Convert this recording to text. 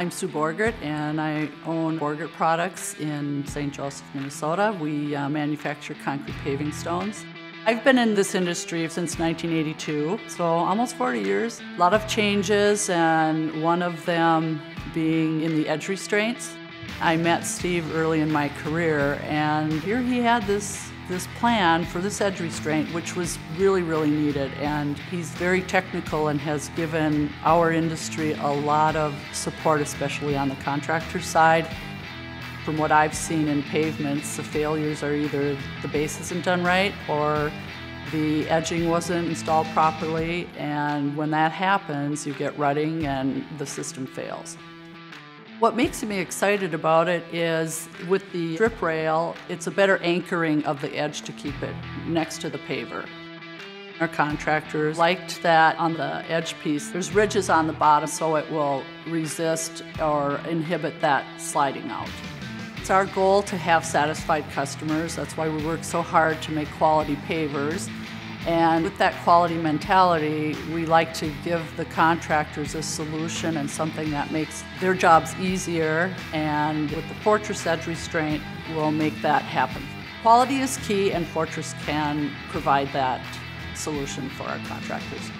I'm Sue Borgert, and I own Borgert Products in St. Joseph, Minnesota. We uh, manufacture concrete paving stones. I've been in this industry since 1982, so almost 40 years. A lot of changes, and one of them being in the edge restraints. I met Steve early in my career, and here he had this this plan for this edge restraint, which was really, really needed. And he's very technical and has given our industry a lot of support, especially on the contractor side. From what I've seen in pavements, the failures are either the base isn't done right or the edging wasn't installed properly. And when that happens, you get rutting and the system fails. What makes me excited about it is with the strip rail, it's a better anchoring of the edge to keep it next to the paver. Our contractors liked that on the edge piece, there's ridges on the bottom so it will resist or inhibit that sliding out. It's our goal to have satisfied customers. That's why we work so hard to make quality pavers. And with that quality mentality, we like to give the contractors a solution and something that makes their jobs easier. And with the Fortress Edge Restraint, we'll make that happen. Quality is key, and Fortress can provide that solution for our contractors.